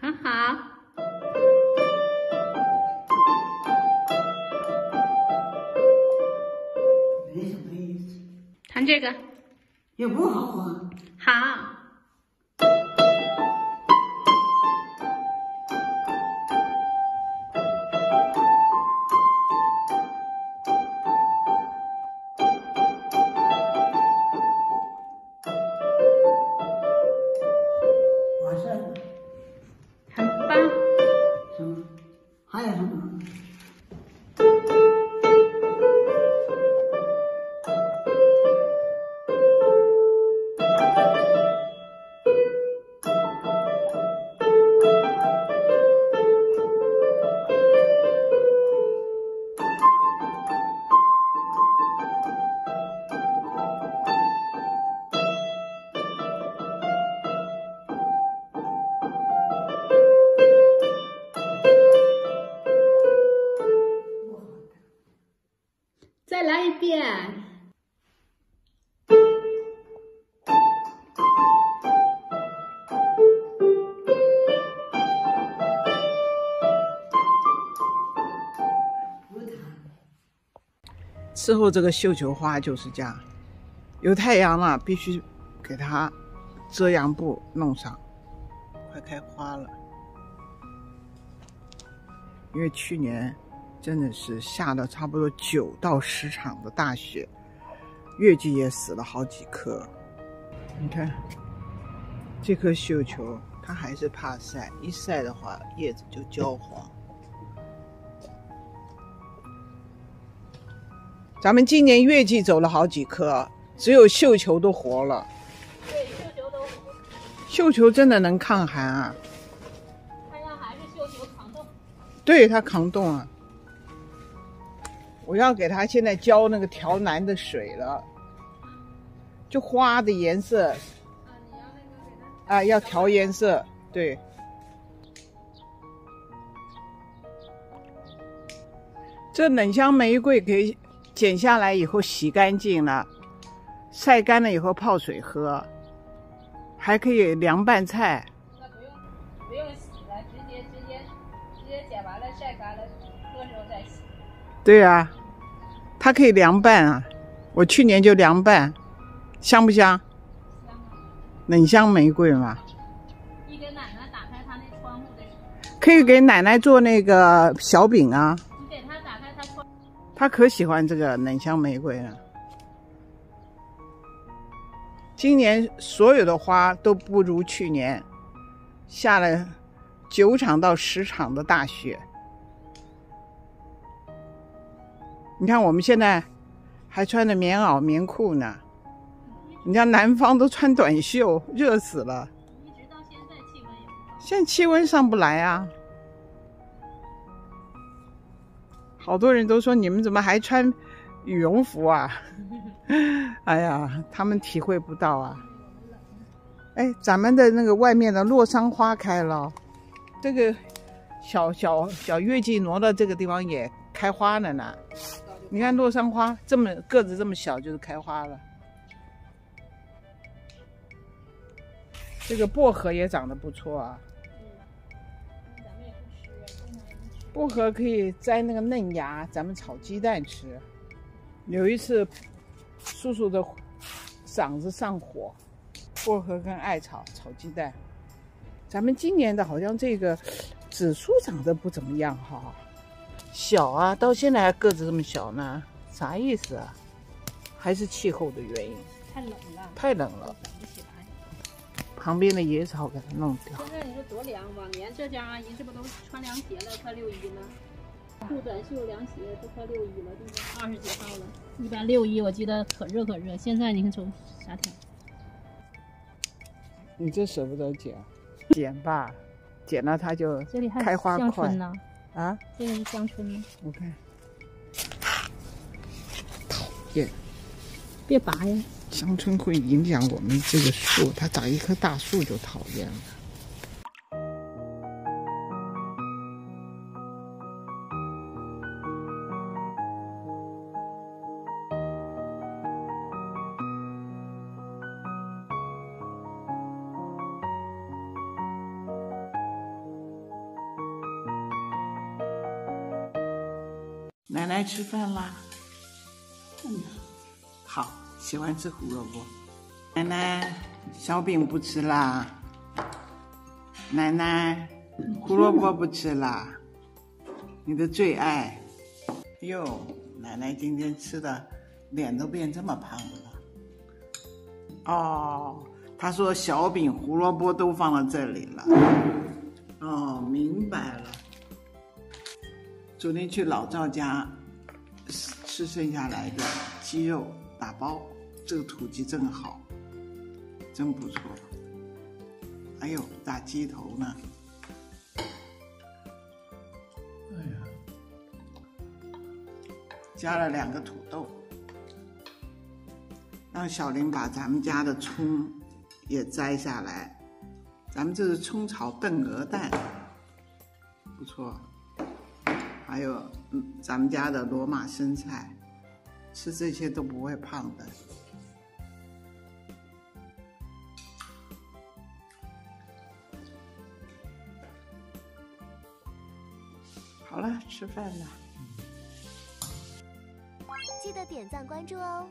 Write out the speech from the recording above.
很好。没什么意思，弹这个也不好啊。好。来一遍。伺候这个绣球花就是这样，有太阳了必须给它遮阳布弄上，快开花了。因为去年真的是下了差不多九到十场的大雪，月季也死了好几棵。你看这棵绣球，它还是怕晒，一晒的话叶子就焦黄。咱们今年月季走了好几棵，只有绣球都活了。对，绣球都，绣球真的能抗寒啊！它让还是绣球扛冻。对，它扛冻啊。我要给它现在浇那个调蓝的水了，就花的颜色啊，你要那个给它。啊，要调颜色。对，这冷香玫瑰可以剪下来以后洗干净了，晒干了以后泡水喝，还可以凉拌菜。那不用，不用洗了，直接直接直接剪完了晒干了，喝时候再洗。对啊，它可以凉拌啊，我去年就凉拌，香不香？冷香玫瑰嘛，你给奶奶打开她那窗户的，可以给奶奶做那个小饼啊，你给她打开她窗。她可喜欢这个冷香玫瑰了。今年所有的花都不如去年，下了九场到十场的大雪。你看我们现在还穿着棉袄棉裤呢，人家南方都穿短袖，热死了。一直到现在气温也不高。现在气温上不来啊，好多人都说你们怎么还穿羽绒服啊？哎呀，他们体会不到啊。哎，咱们的那个外面的洛桑花开了，这个小小小月季挪到这个地方也开花了呢。你看洛桑花这么个子这么小，就是开花了。这个薄荷也长得不错啊。薄荷可以摘那个嫩芽，咱们炒鸡蛋吃。有一次，叔叔的嗓子上火，薄荷跟艾草炒鸡蛋。咱们今年的好像这个紫苏长得不怎么样哈，小啊，到现在还个子这么小呢，啥意思啊？还是气候的原因，太冷了，太冷了，等不起来。旁边的野草给它弄掉。现在你说多凉，往年这家阿姨这不都穿凉鞋了，快六一了。裤短袖凉鞋都快六一了，今天二十几号了。一般六一我记得可热可热，现在你看从啥天？你这舍不得剪，剪吧，剪了它就这里还开花快香椿呢，啊。这个是香椿吗？我看，讨厌，别拔呀！香椿会影响我们这个树，它长一棵大树就讨厌了。奶奶吃饭啦？嗯，好，喜欢吃胡萝卜。奶奶，小饼不吃啦。奶奶，胡萝卜不吃啦。你的最爱。哟，奶奶今天吃的，脸都变这么胖了。哦，她说小饼、胡萝卜都放到这里了。哦，明白了。昨天去老赵家吃剩下来的鸡肉打包，这个土鸡真好，真不错。还有大鸡头呢。哎呀，加了两个土豆，让小林把咱们家的葱也摘下来。咱们这是葱炒炖鹅蛋，不错。还有，嗯，咱们家的罗马生菜，吃这些都不会胖的。好了，吃饭了。记得点赞关注哦。